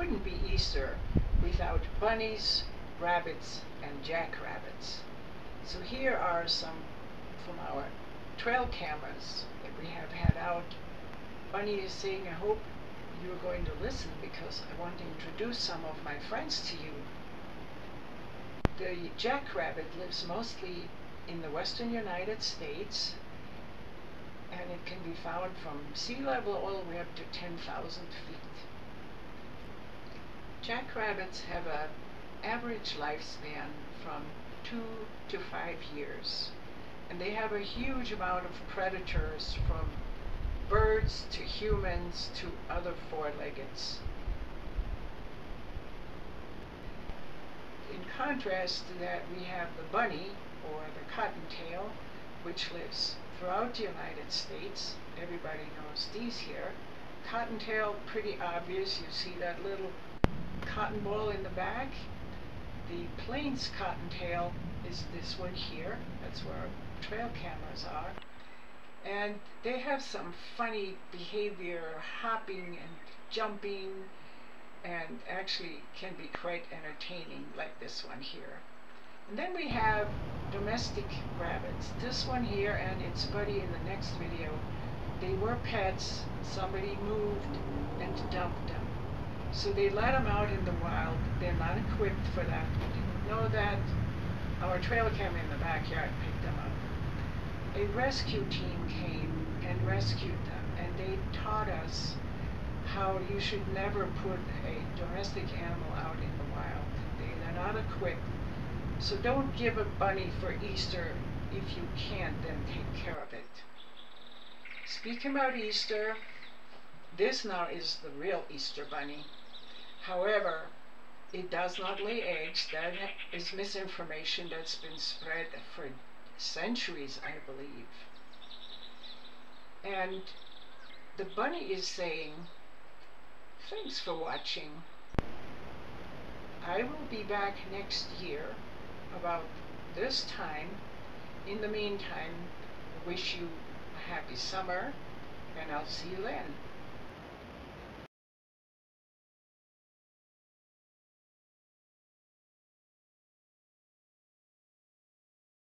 wouldn't be Easter without bunnies, rabbits, and jackrabbits. So here are some from our trail cameras that we have had out. Bunny is saying, I hope you're going to listen because I want to introduce some of my friends to you. The jackrabbit lives mostly in the western United States and it can be found from sea level all the way up to 10,000 feet. Jackrabbits have an average lifespan from two to five years and they have a huge amount of predators from birds to humans to other four-leggeds. In contrast to that we have the bunny or the cottontail which lives throughout the United States. Everybody knows these here. Cottontail, pretty obvious. You see that little cotton ball in the back. The plains cottontail is this one here. That's where our trail cameras are. And they have some funny behavior, hopping and jumping, and actually can be quite entertaining, like this one here. And then we have domestic rabbits. This one here and its buddy in the next video, they were pets. Somebody moved and dumped them. So they let them out in the wild. They're not equipped for that. We didn't know that. Our trail cam in the backyard picked them up. A rescue team came and rescued them and they taught us how you should never put a domestic animal out in the wild. They, they're not equipped so don't give a bunny for Easter. If you can't, then take care of it. Speaking about Easter, this now is the real Easter bunny. However, it does not lay eggs. That is misinformation that's been spread for centuries, I believe. And the bunny is saying, thanks for watching. I will be back next year about this time. In the meantime, wish you a happy summer, and I'll see you then.